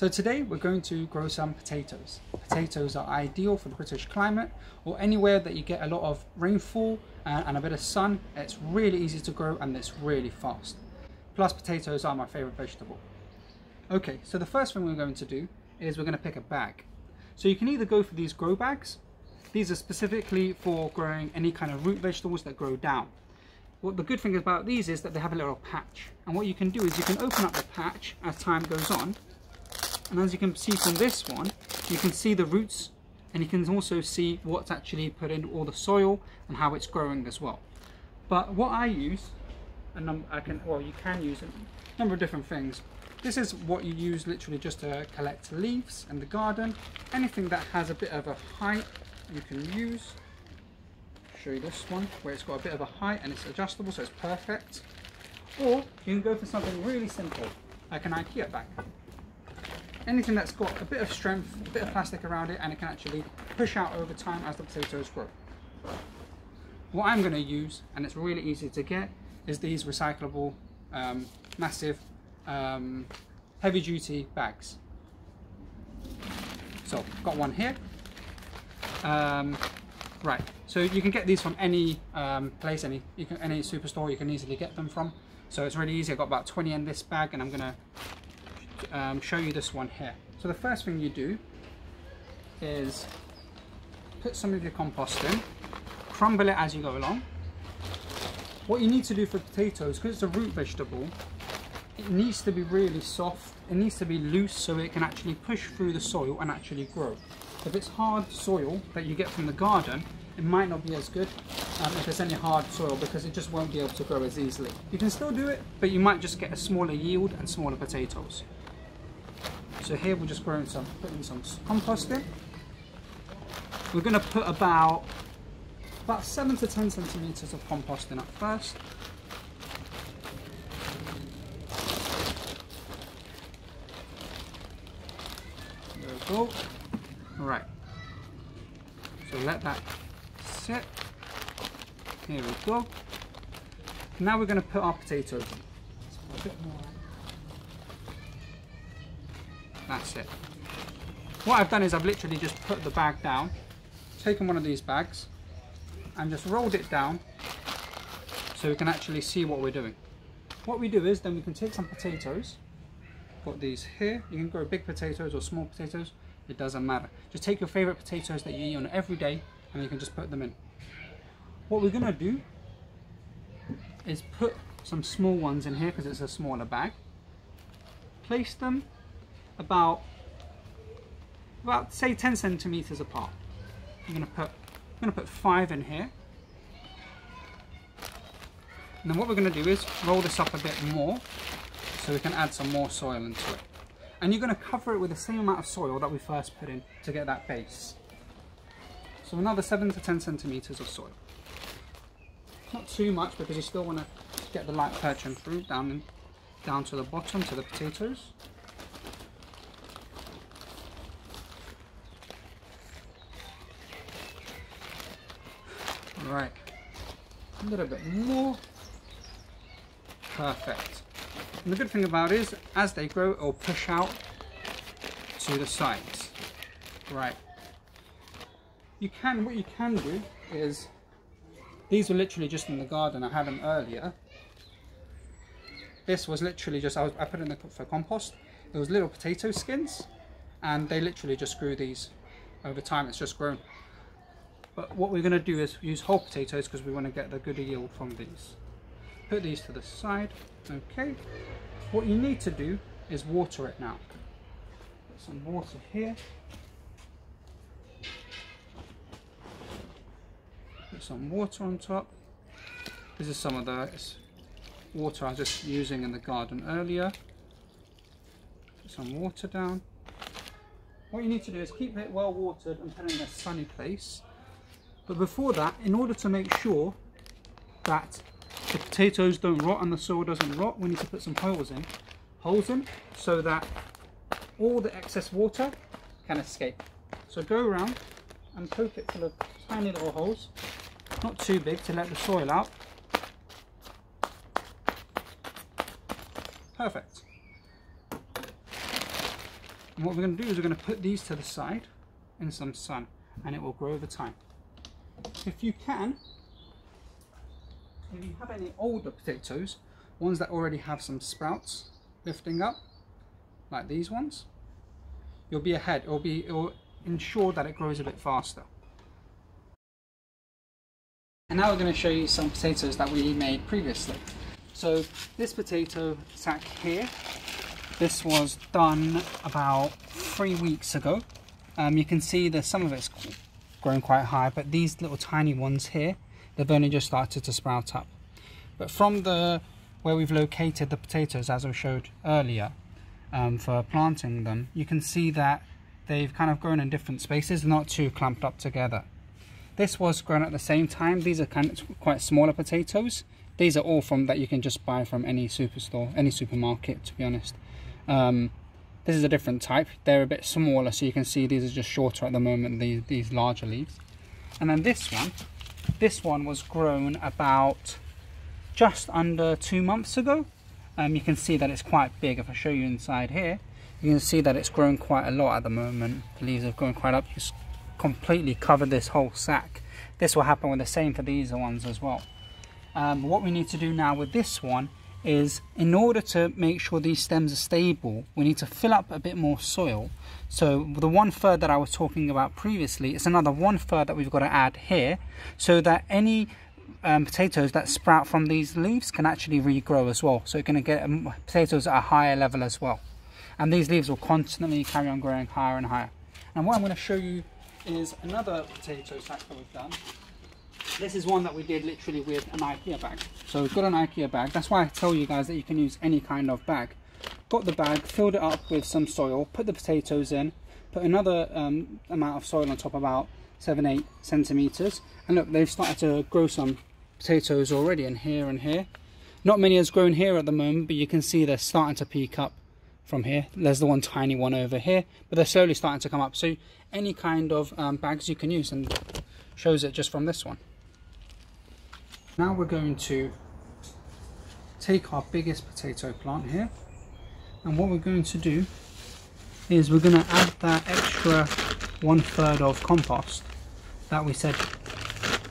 So today we're going to grow some potatoes. Potatoes are ideal for the British climate or anywhere that you get a lot of rainfall and, a bit of sun. It's really easy to grow and it's really fast. Plus potatoes are my favorite vegetable. Okay, so the first thing we're going to do is we're going to pick a bag. So you can either go for these grow bags. These are specifically for growing any kind of root vegetables that grow down. What the good thing about these is that they have a little patch. And what you can do is you can open up the patch as time goes on and as you can see from this one you can see the roots and you can also see what's actually put into all the soil and how it's growing as well. But what I use and I can well you can use a number of different things. This is what you use literally just to collect leaves in the garden. Anything that has a bit of a height you can use. Show you this one where it's got a bit of a height and it's adjustable so it's perfect. Or you can go for something really simple like an IKEA bag anything that's got a bit of strength, a bit of plastic around it, and it can actually push out over time as the potatoes grow. What I'm going to use, and it's really easy to get, is these recyclable, um, massive, um, heavy duty bags. So, got one here. Um, right, so you can get these from any um, place, any, you can, any superstore you can easily get them from. So it's really easy, I've got about 20 in this bag and I'm going to um, show you this one here. So the first thing you do is put some of your compost in, crumble it as you go along. What you need to do for potatoes, because it's a root vegetable, it needs to be really soft, it needs to be loose so it can actually push through the soil and actually grow. If it's hard soil that you get from the garden, it might not be as good um, if it's any hard soil because it just won't be able to grow as easily. You can still do it, but you might just get a smaller yield and smaller potatoes. So here we're just growing some, putting some compost in. We're going to put about about 7 to 10 centimetres of compost in at first. There we go. Alright. So let that sit. Here we go. Now we're going to put our potatoes in. That's it. What I've done is I've literally just put the bag down, taken one of these bags, and just rolled it down so we can actually see what we're doing. What we do is then we can take some potatoes, put these here. You can grow big potatoes or small potatoes, it doesn't matter. Just take your favorite potatoes that you eat on every day and you can just put them in. What we're gonna do is put some small ones in here because it's a smaller bag. Place them about about say 10 centimeters apart. I'm gonna put I'm gonna put five in here. And then what we're gonna do is roll this up a bit more so we can add some more soil into it. And you're gonna cover it with the same amount of soil that we first put in to get that base. So another seven to 10 centimeters of soil. Not too much because you still wanna get the light perching through down, down to the bottom to the potatoes. Right, a little bit more. Perfect. And the good thing about it is, as they grow, it'll push out to the sides. Right. You can, what you can do is, these were literally just in the garden, I had them earlier. This was literally just, I, was, I put in the, for compost, it was little potato skins, and they literally just grew these. Over time, it's just grown. But what we're going to do is use whole potatoes because we want to get the good yield from these. Put these to the side. Okay. What you need to do is water it now. Put some water here. Put some water on top. This is some of the water I was just using in the garden earlier. Put some water down. What you need to do is keep it well watered and put it in a sunny place but before that, in order to make sure that the potatoes don't rot and the soil doesn't rot, we need to put some holes in. Holes in so that all the excess water can escape. So go around and poke it full of tiny little holes, not too big to let the soil out. Perfect. And what we're going to do is we're going to put these to the side in some sun and it will grow over time. If you can, if you have any older potatoes, ones that already have some sprouts lifting up, like these ones, you'll be ahead. It'll be it'll ensure that it grows a bit faster. And now we're going to show you some potatoes that we made previously. So this potato sack here, this was done about three weeks ago. Um, you can see that some of it's grown quite high, but these little tiny ones here, they've only just started to sprout up. But from the where we've located the potatoes, as I showed earlier, um, for planting them, you can see that they've kind of grown in different spaces, not too clumped up together. This was grown at the same time. These are kind of quite smaller potatoes. These are all from that you can just buy from any superstore, any supermarket, to be honest. Um, this is a different type. They're a bit smaller, so you can see these are just shorter at the moment, these, these larger leaves. And then this one, this one was grown about just under two months ago. Um, you can see that it's quite big. If I show you inside here, you can see that it's grown quite a lot at the moment. The leaves have grown quite up. It's completely covered this whole sack. This will happen with the same for these ones as well. Um, what we need to do now with this one is in order to make sure these stems are stable, we need to fill up a bit more soil. So the one third that I was talking about previously, it's another one third that we've got to add here so that any um, potatoes that sprout from these leaves can actually regrow as well. So you're going to get um, potatoes at a higher level as well. And these leaves will constantly carry on growing higher and higher. And what I'm going to show you is another potato sack that we've done. This is one that we did literally with an IKEA bag. So we've got an IKEA bag. That's why I tell you guys that you can use any kind of bag. Got the bag, filled it up with some soil, put the potatoes in, put another um, amount of soil on top about seven, eight centimeters. And look, they've started to grow some potatoes already in here and here. Not many has grown here at the moment, but you can see they're starting to peak up from here. There's the one tiny one over here, but they're slowly starting to come up. So any kind of um, bags you can use and shows it just from this one. Now we're going to take our biggest potato plant here and what we're going to do is we're going to add that extra one third of compost that we said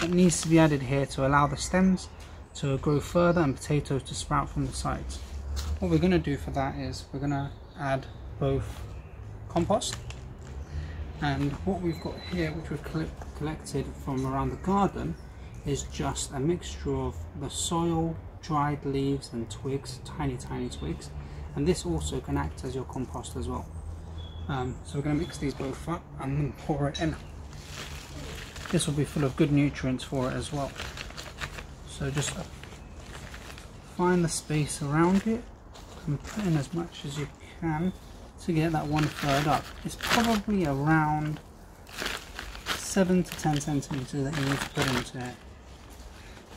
that needs to be added here to allow the stems to grow further and potatoes to sprout from the sides. What we're going to do for that is we're going to add both compost and what we've got here which we've collected from around the garden is just a mixture of the soil, dried leaves and twigs, tiny tiny twigs and this also can act as your compost as well. Um, so we're going to mix these both up and then pour it in. This will be full of good nutrients for it as well. So just find the space around it and put in as much as you can to get that one third up. It's probably around 7 to 10 centimeters that you need to put into it.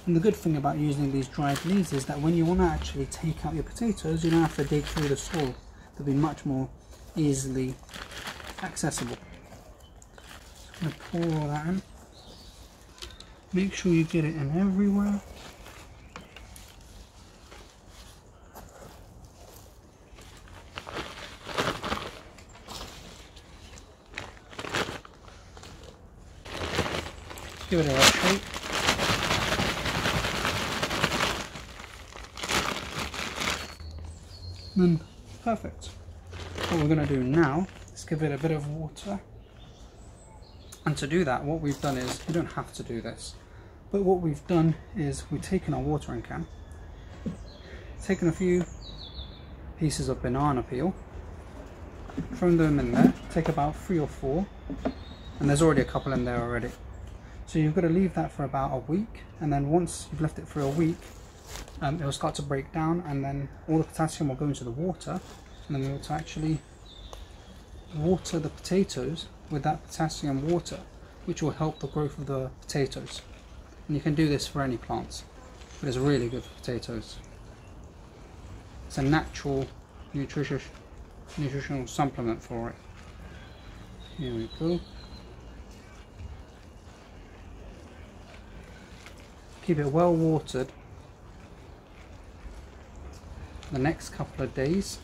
And the good thing about using these dried leaves is that when you want to actually take out your potatoes, you don't have to dig through the soil. They'll be much more easily accessible. I'm going to pour all that in. Make sure you get it in everywhere. Give it a right shake. Then perfect. What we're going to do now is give it a bit of water. And to do that, what we've done is, you don't have to do this, but what we've done is we've taken our watering can, taken a few pieces of banana peel, thrown them in there, take about three or four, and there's already a couple in there already. So you've got to leave that for about a week, and then once you've left it for a week, um, it will start to break down and then all the potassium will go into the water and then we will to actually water the potatoes with that potassium water which will help the growth of the potatoes. And you can do this for any plants but it's really good for potatoes. It's a natural nutritious nutritional supplement for it. Here we go. Keep it well watered the next couple of days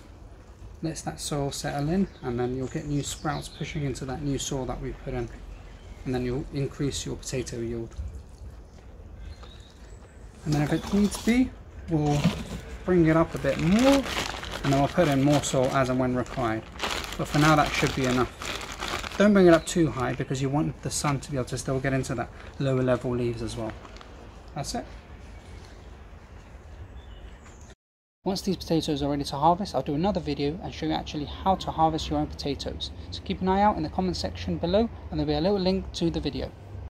lets that soil settle in and then you'll get new sprouts pushing into that new soil that we've put in and then you'll increase your potato yield. And then if it needs to be, we'll bring it up a bit more and then we'll put in more soil as and when required. But for now that should be enough. Don't bring it up too high because you want the sun to be able to still get into that lower level leaves as well. That's it. Once these potatoes are ready to harvest, I'll do another video and show you actually how to harvest your own potatoes. So keep an eye out in the comment section below and there'll be a little link to the video.